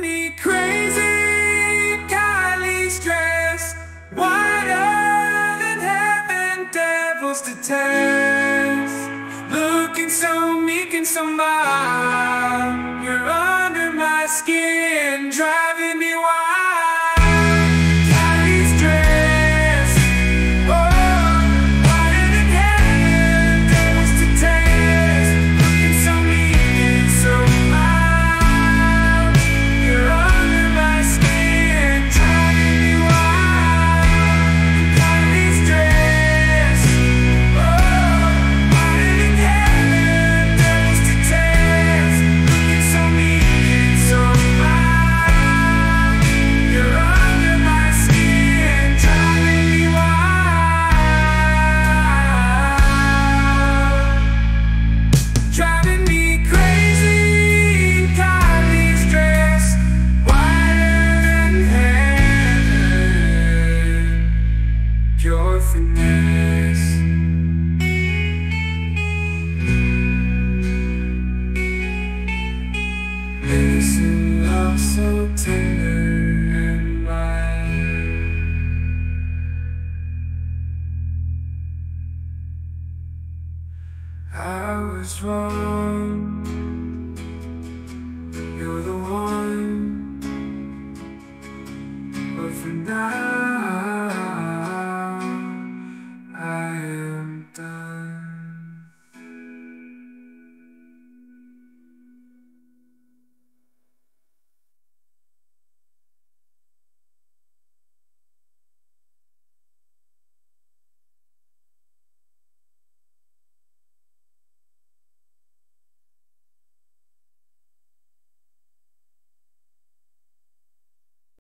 Me crazy. Kylie's dress, whiter than heaven, devils to test. Looking so meek and so mild. You're under my skin, driving pure finesse. Innocent love so tender and mild. I was wrong.